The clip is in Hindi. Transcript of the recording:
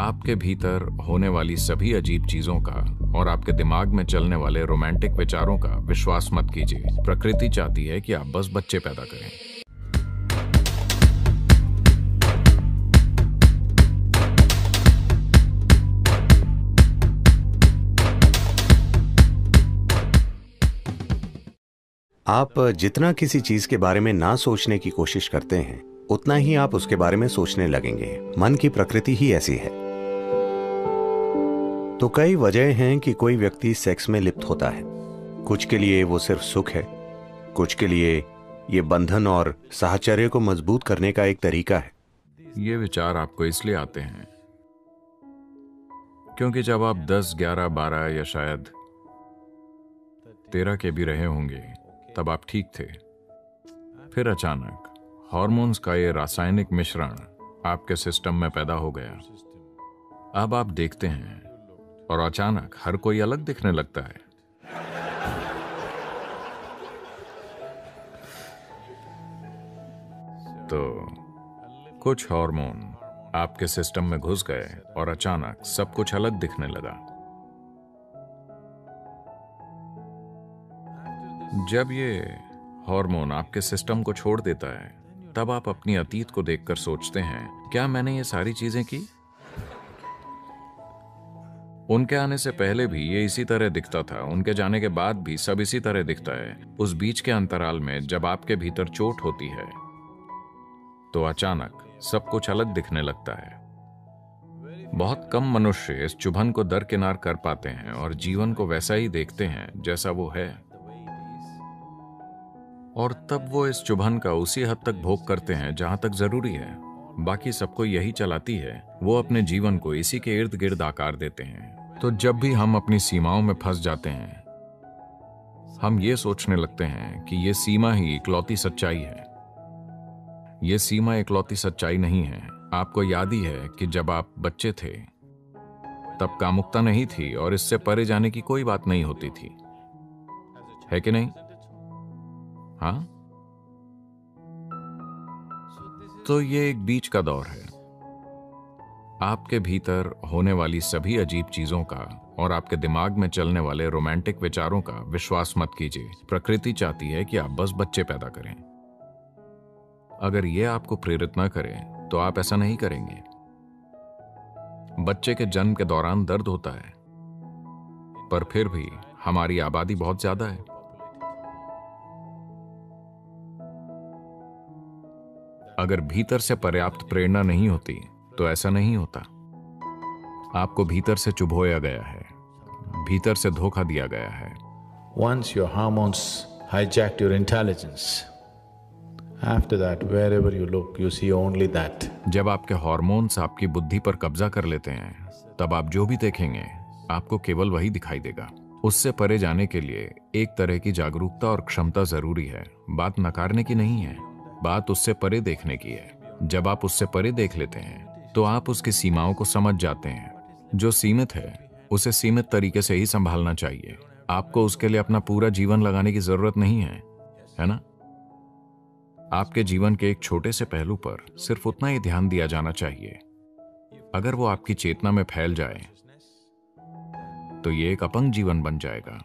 आपके भीतर होने वाली सभी अजीब चीज़ों का और आपके दिमाग में चलने वाले रोमांटिक विचारों का विश्वास मत कीजिए। प्रकृति चाहती है कि आप बस बच्चे पैदा करें। आप जितना किसी चीज़ के बारे में ना सोचने की कोशिश करते हैं, उतना ही आप उसके बारे में सोचने लगेंगे। मन की प्रकृति ही ऐसी है। तो कई वजह हैं कि कोई व्यक्ति सेक्स में लिप्त होता है। कुछ के लिए वो सिर्फ़ सुख है। कुछ के लिए ये बंधन और साहचर्य को मज़बूत करने का एक तरीका है। ये विचार आपको इसलिए आते हैं क्योंकि जब आप 10, 11, 12 या शायद तेरह के भी रहे होंगे तब आप ठीक थे। फिर अचानक हार्मोन्स का ये रासायनिक मिश्रण आपके सिस्टम में पैदा हो गया। अब आप देखते हैं और अचानक हर कोई अलग दिखने लगता है। तो कुछ हार्मोन आपके सिस्टम में घुस गए और अचानक सब कुछ अलग दिखने लगा। जब ये हार्मोन आपके सिस्टम को छोड़ देता है, तब आप अपनी अतीत को देखकर सोचते हैं, क्या मैंने ये सारी चीज़ें की? उनके आने से पहले भी ये इसी तरह दिखता था। उनके जाने के बाद भी सब इसी तरह दिखता है। उस बीच के अंतराल में जब आपके भीतर चोट होती है तो अचानक सब कुछ अलग दिखने लगता है। बहुत कम मनुष्य इस चुभन को दरकिनार कर पाते हैं और जीवन को वैसा ही देखते हैं जैसा वो है। और तब वो इस चुभन का उसी हद तक भोग करते हैं जहाँ तक ज़रूरी है। बाकी सबको यही चलाती है। वो अपने जीवन को इसी के इर्द गिर्द आकार देते हैं। तो जब भी हम अपनी सीमाओं में फंस जाते हैं, हम ये सोचने लगते हैं कि ये सीमा ही इकलौती सच्चाई है। ये सीमा इकलौती सच्चाई नहीं है। आपको याद ही है कि जब आप बच्चे थे, तब कामुकता नहीं थी और इससे परे जाने की कोई बात नहीं होती थी। है कि नहीं? हाँ? तो ये एक बीच का दौर है। आपके भीतर होने वाली सभी अजीब चीज़ों का और आपके दिमाग में चलने वाले रोमांटिक विचारों का विश्वास मत कीजिए। प्रकृति चाहती है कि आप बस बच्चे पैदा करें। अगर यह आपको प्रेरित न करे तो आप ऐसा नहीं करेंगे। बच्चे के जन्म के दौरान दर्द होता है, पर फिर भी हमारी आबादी बहुत ज़्यादा है। अगर भीतर से पर्याप्त प्रेरणा नहीं होती तो ऐसा नहीं होता। आपको भीतर से चुभोया गया है। भीतर से धोखा दिया गया है। Once your hormones hijacked your intelligence, after that, wherever you look, you see only that. जब आपके हार्मोन्स आपकी बुद्धि पर कब्जा कर लेते हैं तब आप जो भी देखेंगे आपको केवल वही दिखाई देगा। उससे परे जाने के लिए एक तरह की जागरूकता और क्षमता ज़रूरी है। बात नकारने की नहीं है। बात उससे परे देखने की है। जब आप उससे परे देख लेते हैं तो आप उसकी सीमाओं को समझ जाते हैं। जो सीमित है, उसे सीमित तरीके से ही संभालना चाहिए। आपको उसके लिए अपना पूरा जीवन लगाने की ज़रूरत नहीं है है ना? आपके जीवन के एक छोटे से पहलू पर सिर्फ़ उतना ही ध्यान दिया जाना चाहिए। अगर वो आपकी चेतना में फैल जाए तो ये एक अपंग जीवन बन जाएगा।